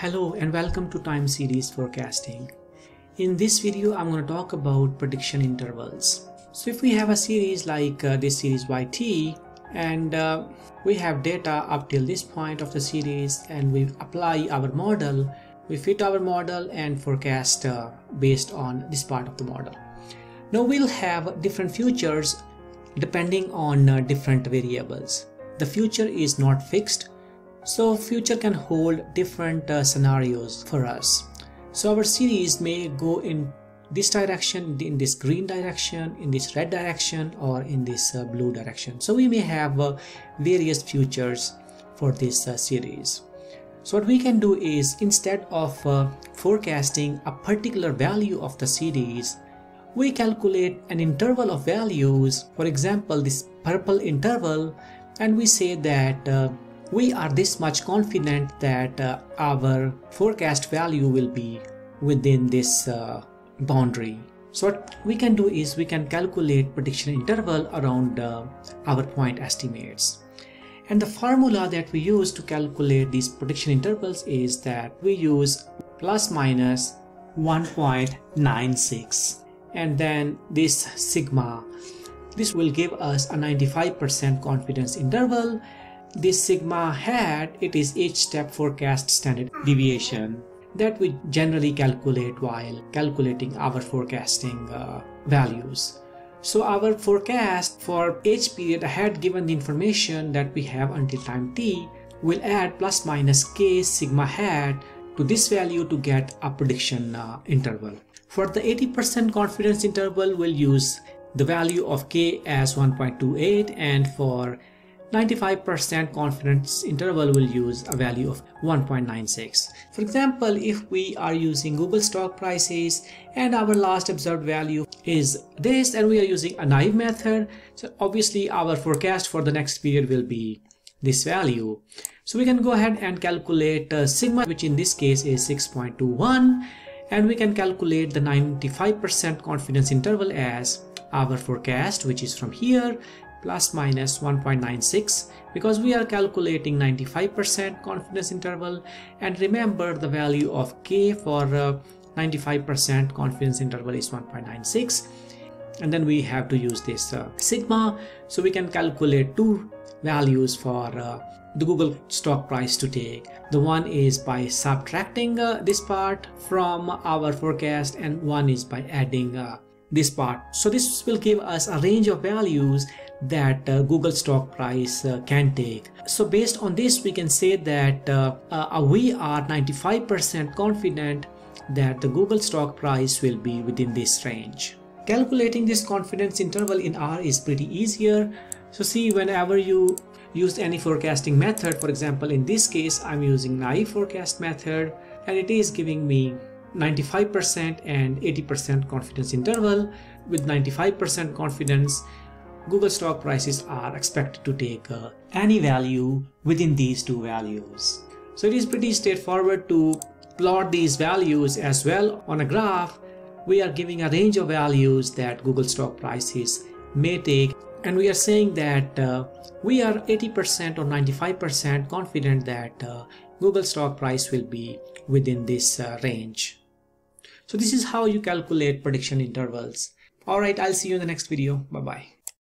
Hello and welcome to time series forecasting. In this video I'm going to talk about prediction intervals. So if we have a series like uh, this series YT and uh, we have data up till this point of the series and we apply our model, we fit our model and forecast uh, based on this part of the model. Now we'll have different futures depending on uh, different variables. The future is not fixed so future can hold different uh, scenarios for us. So our series may go in this direction, in this green direction, in this red direction or in this uh, blue direction. So we may have uh, various futures for this uh, series. So what we can do is instead of uh, forecasting a particular value of the series, we calculate an interval of values, for example this purple interval and we say that uh, we are this much confident that uh, our forecast value will be within this uh, boundary. So what we can do is we can calculate prediction interval around uh, our point estimates. And the formula that we use to calculate these prediction intervals is that we use plus minus 1.96 and then this sigma. This will give us a 95% confidence interval this sigma hat, it is each step forecast standard deviation that we generally calculate while calculating our forecasting uh, values. So our forecast for each period ahead given the information that we have until time t will add plus minus k sigma hat to this value to get a prediction uh, interval. For the 80% confidence interval we'll use the value of k as 1.28 and for 95% confidence interval will use a value of 1.96. For example, if we are using Google stock prices and our last observed value is this and we are using a naive method, so obviously our forecast for the next period will be this value. So we can go ahead and calculate uh, sigma, which in this case is 6.21 and we can calculate the 95% confidence interval as our forecast which is from here plus minus 1.96 because we are calculating 95% confidence interval and remember the value of k for 95% uh, confidence interval is 1.96 and then we have to use this uh, sigma so we can calculate two values for uh, the Google stock price to take. The one is by subtracting uh, this part from our forecast and one is by adding uh, this part. So this will give us a range of values that uh, Google stock price uh, can take. So based on this, we can say that uh, uh we are 95% confident that the Google stock price will be within this range. Calculating this confidence interval in R is pretty easier. So see whenever you use any forecasting method, for example, in this case, I'm using naive forecast method and it is giving me 95% and 80% confidence interval with 95% confidence Google stock prices are expected to take uh, any value within these two values. So it is pretty straightforward to plot these values as well on a graph. We are giving a range of values that Google stock prices may take and we are saying that uh, we are 80% or 95% confident that uh, Google stock price will be within this uh, range. So this is how you calculate prediction intervals. Alright, I'll see you in the next video. Bye bye.